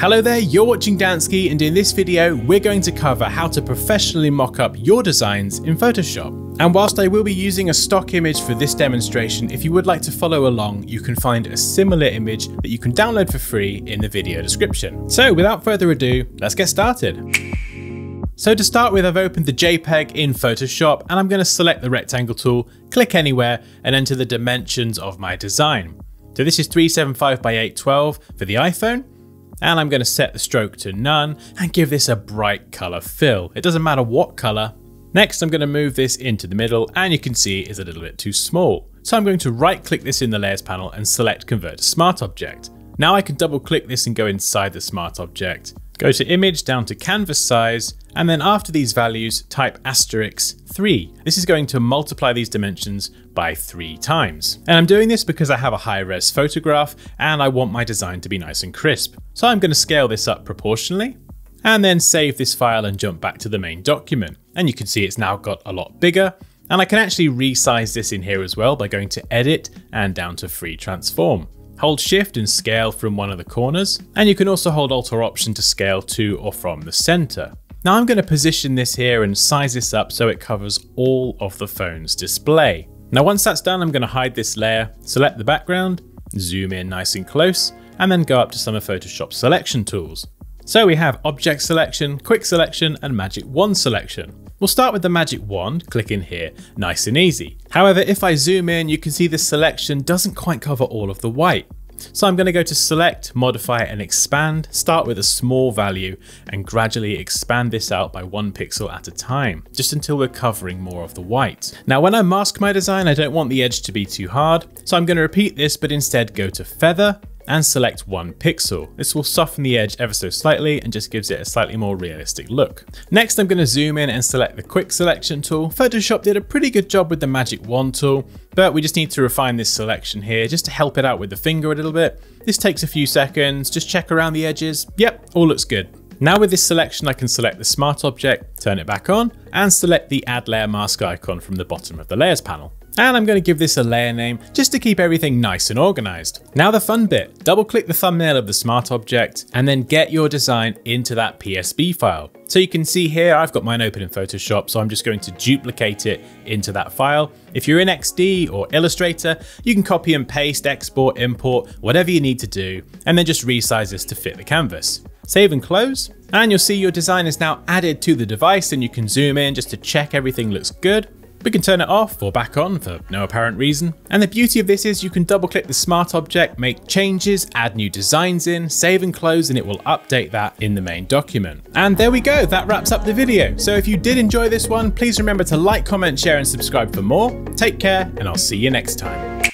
Hello there, you're watching Dansky and in this video we're going to cover how to professionally mock up your designs in Photoshop. And whilst I will be using a stock image for this demonstration, if you would like to follow along you can find a similar image that you can download for free in the video description. So without further ado, let's get started. So to start with, I've opened the JPEG in Photoshop and I'm going to select the rectangle tool, click anywhere and enter the dimensions of my design. So this is 375 by 812 for the iPhone and I'm going to set the stroke to none and give this a bright color fill. It doesn't matter what color. Next, I'm going to move this into the middle and you can see it's a little bit too small. So I'm going to right click this in the layers panel and select convert to smart object. Now I can double click this and go inside the smart object. Go to image down to canvas size and then after these values type asterisk 3. This is going to multiply these dimensions by 3 times. And I'm doing this because I have a high res photograph and I want my design to be nice and crisp. So I'm going to scale this up proportionally and then save this file and jump back to the main document. And you can see it's now got a lot bigger and I can actually resize this in here as well by going to edit and down to free transform. Hold shift and scale from one of the corners, and you can also hold alt or option to scale to or from the center. Now I'm going to position this here and size this up so it covers all of the phone's display. Now once that's done, I'm going to hide this layer, select the background, zoom in nice and close, and then go up to some of Photoshop's selection tools. So we have object selection, quick selection, and magic wand selection. We'll start with the magic wand, click in here, nice and easy. However, if I zoom in, you can see the selection doesn't quite cover all of the white. So I'm going to go to select, modify and expand, start with a small value and gradually expand this out by one pixel at a time, just until we're covering more of the white. Now when I mask my design, I don't want the edge to be too hard, so I'm going to repeat this but instead go to feather, and select one pixel. This will soften the edge ever so slightly and just gives it a slightly more realistic look. Next, I'm going to zoom in and select the quick selection tool. Photoshop did a pretty good job with the magic wand tool, but we just need to refine this selection here just to help it out with the finger a little bit. This takes a few seconds, just check around the edges. Yep, all looks good. Now with this selection, I can select the smart object, turn it back on, and select the add layer mask icon from the bottom of the layers panel. And I'm going to give this a layer name just to keep everything nice and organized. Now the fun bit, double click the thumbnail of the smart object and then get your design into that PSB file. So you can see here, I've got mine open in Photoshop, so I'm just going to duplicate it into that file. If you're in XD or Illustrator, you can copy and paste, export, import, whatever you need to do, and then just resize this to fit the canvas. Save and close, and you'll see your design is now added to the device and you can zoom in just to check everything looks good. We can turn it off or back on for no apparent reason. And the beauty of this is you can double click the smart object, make changes, add new designs in, save and close, and it will update that in the main document. And there we go, that wraps up the video. So if you did enjoy this one, please remember to like, comment, share, and subscribe for more. Take care, and I'll see you next time.